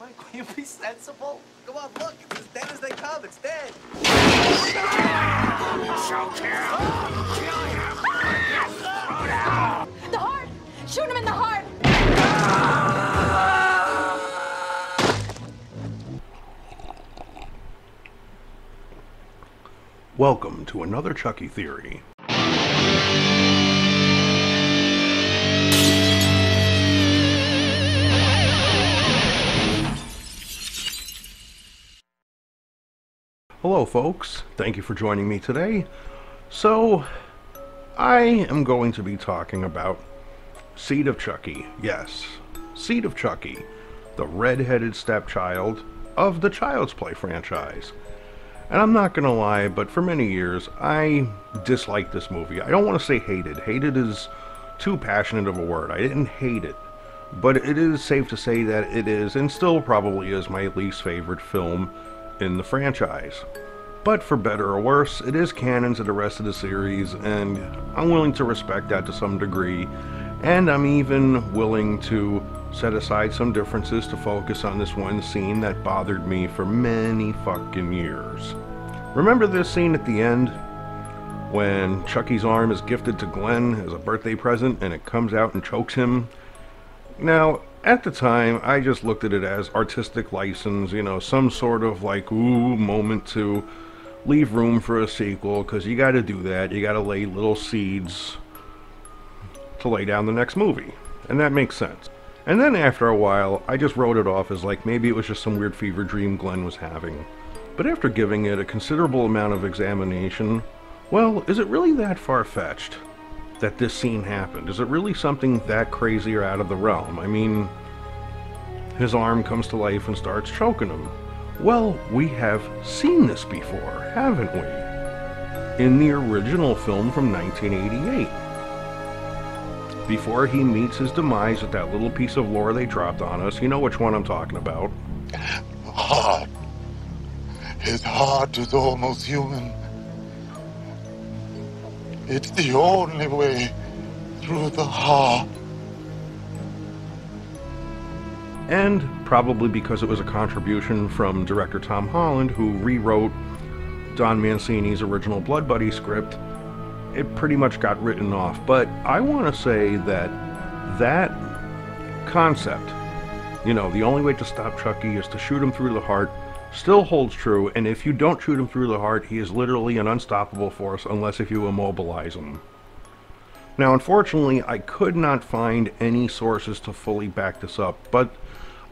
Mike, will you be sensible? Come on, look, it's as dead as they come. It's dead. The heart! Shoot him in the heart! Welcome to another Chucky Theory. Hello, folks. Thank you for joining me today. So, I am going to be talking about Seed of Chucky. Yes, Seed of Chucky, the red-headed stepchild of the Child's Play franchise. And I'm not gonna lie, but for many years, I disliked this movie. I don't want to say hated. Hated is too passionate of a word. I didn't hate it. But it is safe to say that it is, and still probably is, my least favorite film in the franchise. But for better or worse, it is canon to the rest of the series, and I'm willing to respect that to some degree. And I'm even willing to set aside some differences to focus on this one scene that bothered me for many fucking years. Remember this scene at the end? When Chucky's arm is gifted to Glen as a birthday present and it comes out and chokes him? Now, at the time, I just looked at it as artistic license, you know, some sort of like, ooh, moment to leave room for a sequel, because you gotta do that. You gotta lay little seeds to lay down the next movie. And that makes sense. And then after a while, I just wrote it off as like maybe it was just some weird fever dream Glen was having. But after giving it a considerable amount of examination, well, is it really that far fetched that this scene happened? Is it really something that crazy or out of the realm? I mean, his arm comes to life and starts choking him. Well, we have seen this before, haven't we? In the original film from 1988 before he meets his demise with that little piece of lore they dropped on us. You know which one I'm talking about. Heart. His heart is almost human. It's the only way through the heart. And probably because it was a contribution from director Tom Holland, who rewrote Don Mancini's original Blood Buddy script, it pretty much got written off. But I want to say that that concept, you know, the only way to stop Chucky is to shoot him through the heart, still holds true. And if you don't shoot him through the heart, he is literally an unstoppable force unless if you immobilize him. Now, unfortunately, I could not find any sources to fully back this up, but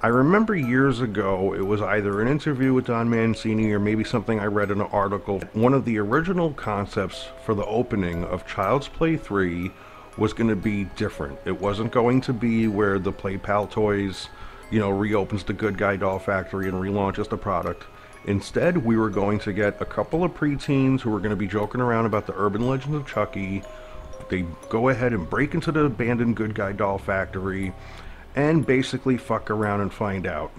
I remember years ago it was either an interview with Don Mancini or maybe something I read in an article. One of the original concepts for the opening of Child's Play 3 was going to be different. It wasn't going to be where the Play Pal Toys, you know, reopens the Good Guy Doll Factory and relaunches the product. Instead, we were going to get a couple of preteens who were going to be joking around about the urban legends of Chucky. They go ahead and break into the abandoned Good Guy Doll Factory and basically fuck around and find out.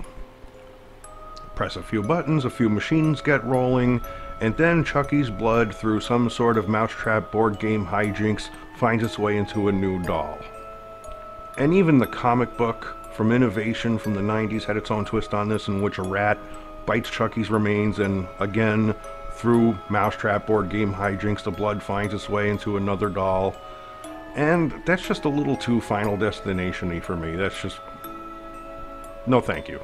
Press a few buttons, a few machines get rolling, and then Chucky's blood, through some sort of mousetrap board game hijinks, finds its way into a new doll. And even the comic book from Innovation from the 90s had its own twist on this, in which a rat bites Chucky's remains, and again, through mousetrap board game hijinks, the blood finds its way into another doll. And that's just a little too Final Destination-y for me. That's just... No thank you.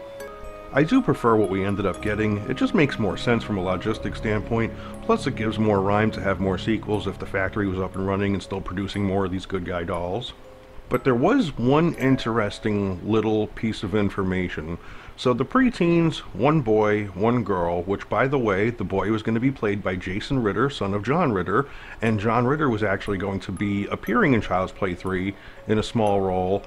I do prefer what we ended up getting. It just makes more sense from a logistic standpoint. Plus it gives more rhyme to have more sequels if the factory was up and running and still producing more of these good guy dolls. But there was one interesting little piece of information. So the preteens, one boy, one girl, which by the way, the boy was going to be played by Jason Ritter, son of John Ritter, and John Ritter was actually going to be appearing in Child's Play 3 in a small role.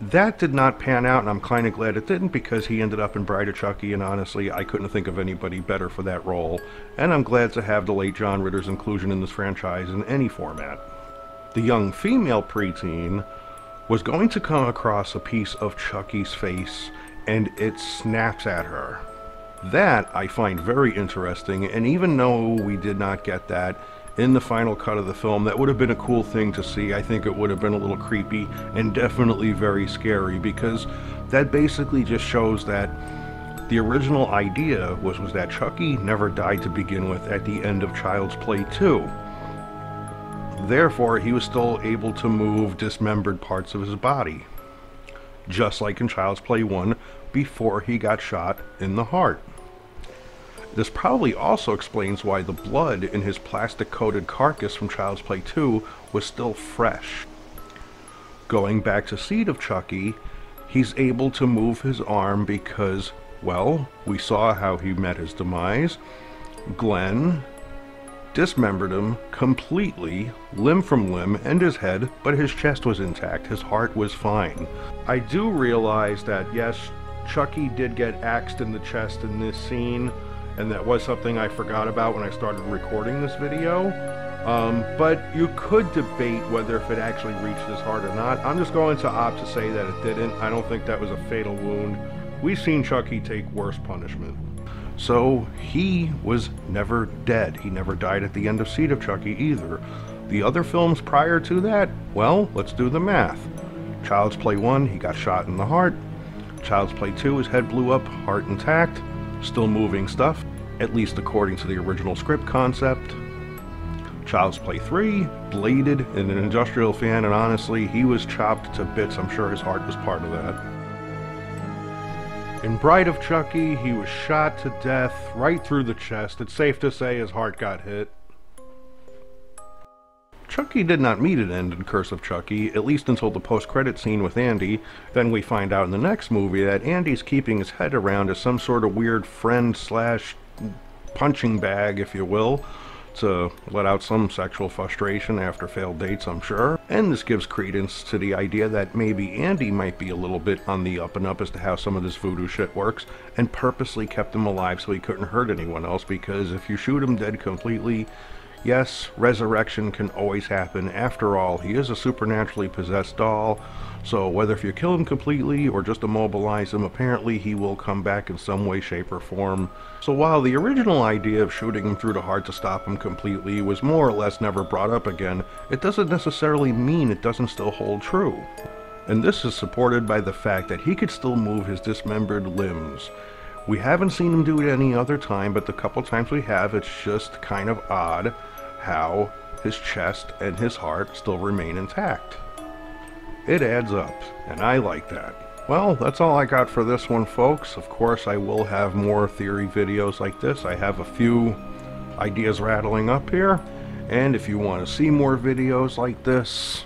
That did not pan out, and I'm kind of glad it didn't because he ended up in Bride of Chucky, and honestly, I couldn't think of anybody better for that role. And I'm glad to have the late John Ritter's inclusion in this franchise in any format. The young female preteen was going to come across a piece of Chucky's face and it snaps at her. That I find very interesting, and even though we did not get that in the final cut of the film, that would have been a cool thing to see. I think it would have been a little creepy and definitely very scary because that basically just shows that the original idea was, was that Chucky never died to begin with at the end of Child's Play 2. Therefore, he was still able to move dismembered parts of his body, just like in Child's Play 1 before he got shot in the heart. This probably also explains why the blood in his plastic coated carcass from Child's Play 2 was still fresh. Going back to Seed of Chucky, he's able to move his arm because, well, we saw how he met his demise. Glen dismembered him completely, limb from limb, and his head, but his chest was intact, his heart was fine. I do realize that, yes, Chucky did get axed in the chest in this scene, and that was something I forgot about when I started recording this video. Um, but you could debate whether if it actually reached his heart or not. I'm just going to opt to say that it didn't. I don't think that was a fatal wound. We've seen Chucky take worse punishment. So he was never dead. He never died at the end of Seed of Chucky either. The other films prior to that, well, let's do the math. Child's Play 1, he got shot in the heart. Child's Play 2, his head blew up, heart intact, still moving stuff, at least according to the original script concept. Child's Play 3, bladed in an industrial fan, and honestly, he was chopped to bits. I'm sure his heart was part of that. In Bride of Chucky, he was shot to death right through the chest. It's safe to say his heart got hit. Chucky did not meet an end in Curse of Chucky, at least until the post-credit scene with Andy. Then we find out in the next movie that Andy's keeping his head around as some sort of weird friend slash punching bag, if you will, to uh, let out some sexual frustration after failed dates, I'm sure. And this gives credence to the idea that maybe Andy might be a little bit on the up and up as to how some of this voodoo shit works, and purposely kept him alive so he couldn't hurt anyone else, because if you shoot him dead completely, yes, resurrection can always happen. After all, he is a supernaturally possessed doll, so whether if you kill him completely or just immobilize him, apparently he will come back in some way, shape, or form. So while the original idea of shooting him through the heart to stop him completely was more or less never brought up again, it doesn't necessarily mean it doesn't still hold true. And this is supported by the fact that he could still move his dismembered limbs. We haven't seen him do it any other time, but the couple times we have, it's just kind of odd how his chest and his heart still remain intact. It adds up, and I like that. Well, that's all I got for this one, folks. Of course, I will have more theory videos like this. I have a few ideas rattling up here. And if you want to see more videos like this,